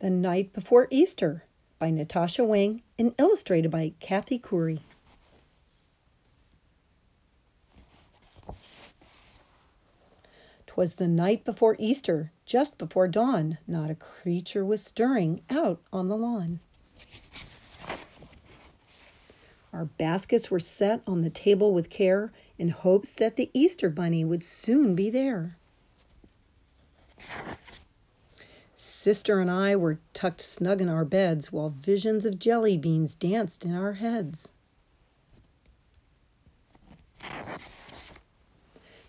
The Night Before Easter by Natasha Wing and illustrated by Kathy Couri. Twas the night before Easter, just before dawn. Not a creature was stirring out on the lawn. Our baskets were set on the table with care in hopes that the Easter bunny would soon be there. Sister and I were tucked snug in our beds while visions of jelly beans danced in our heads.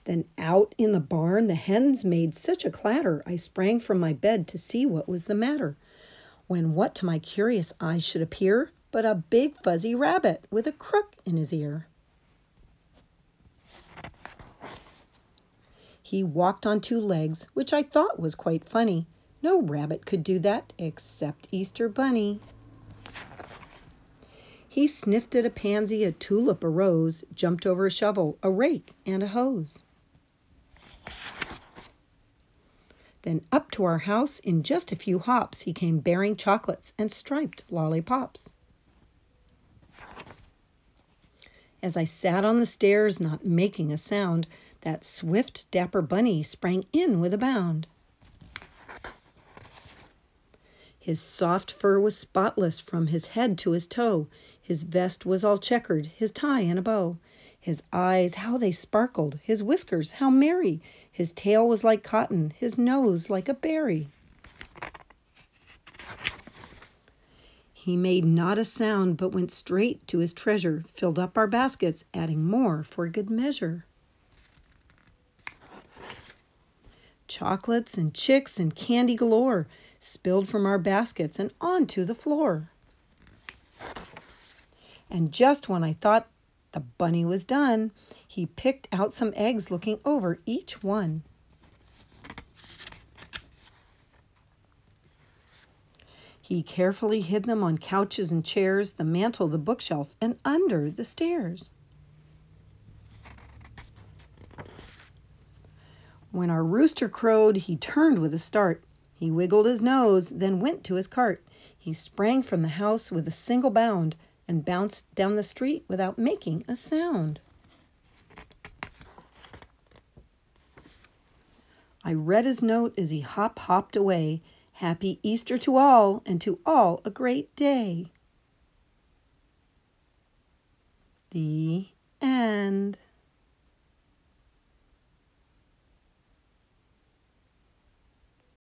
Then out in the barn the hens made such a clatter I sprang from my bed to see what was the matter. When what to my curious eyes should appear but a big fuzzy rabbit with a crook in his ear. He walked on two legs, which I thought was quite funny. No rabbit could do that except Easter Bunny. He sniffed at a pansy, a tulip, a rose, jumped over a shovel, a rake, and a hose. Then up to our house in just a few hops he came bearing chocolates and striped lollipops. As I sat on the stairs, not making a sound, that swift, dapper bunny sprang in with a bound. His soft fur was spotless from his head to his toe. His vest was all checkered, his tie in a bow. His eyes, how they sparkled, his whiskers, how merry. His tail was like cotton, his nose like a berry. He made not a sound, but went straight to his treasure, filled up our baskets, adding more for good measure. Chocolates and chicks and candy galore spilled from our baskets and onto the floor. And just when I thought the bunny was done, he picked out some eggs looking over each one. He carefully hid them on couches and chairs, the mantel, the bookshelf, and under the stairs. When our rooster crowed, he turned with a start. He wiggled his nose, then went to his cart. He sprang from the house with a single bound and bounced down the street without making a sound. I read his note as he hop hopped away. Happy Easter to all, and to all a great day. The end.